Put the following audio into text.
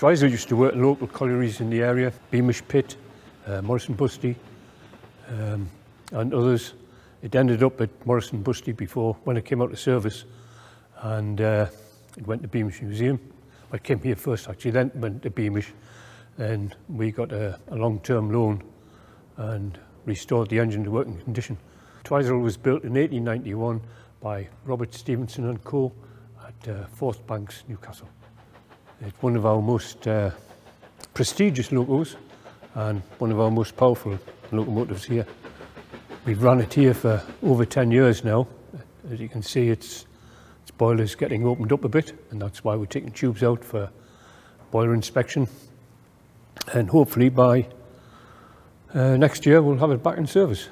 So I used to work in local collieries in the area, Beamish Pit, uh, Morrison Busty, um, and others. It ended up at Morrison Busty before, when it came out of service, and uh, it went to Beamish Museum. I came here first actually, then went to Beamish, and we got a, a long-term loan and restored the engine to working condition. Twizell was built in 1891 by Robert Stephenson and Co. at uh, Forth Banks, Newcastle. It's one of our most uh, prestigious locos and one of our most powerful locomotives here. We've run it here for over 10 years now. As you can see, its, its boiler's getting opened up a bit, and that's why we're taking tubes out for boiler inspection. And hopefully by Uh, next year, we'll have it back in service.